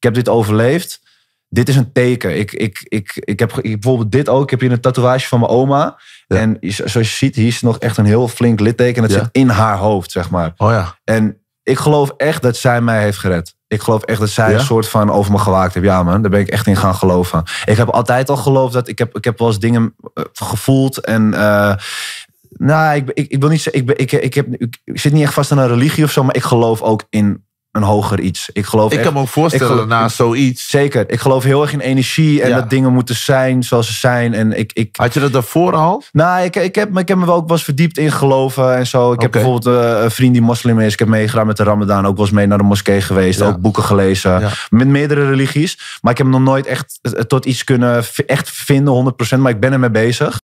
ik heb dit overleefd. Dit is een teken. Ik, ik, ik, ik heb ik, bijvoorbeeld dit ook. Ik heb hier een tatoeage van mijn oma. Ja. En zoals je ziet, hier is nog echt een heel flink litteken. Dat Ja. zit in haar hoofd, zeg maar. Oh ja. En ik geloof echt dat zij mij heeft gered. Ik geloof echt dat zij Ja? een soort van over me gewaakt heeft. Ja man, daar ben ik echt in gaan geloven. Ik heb altijd al geloofd dat ik heb, ik heb wel eens dingen eh, gevoeld. En eh, nou, ik, ik, ik wil niet zeggen, ik, ik, ik, heb, ik, zit niet echt vast aan een religie of zo. Maar ik geloof ook in een hoger iets. Ik geloof Ik echt, kan me ook voorstellen geloof- na zoiets. Zeker. Ik geloof heel erg in energie. En Ja. dat dingen moeten zijn zoals ze zijn. En ik, ik, Had je dat daarvoor al? nou, ik, ik, heb, ik heb me wel ook wel eens verdiept in geloven en zo. Ik heb bijvoorbeeld eh, een vriend die moslim is. Ik heb meegedaan met de Ramadan. Ook wel eens mee naar de moskee geweest. Ja. Ook boeken gelezen. Ja. Met meerdere religies. Maar ik heb nog nooit echt eh, tot iets kunnen echt vinden, 100%. Maar ik ben ermee bezig.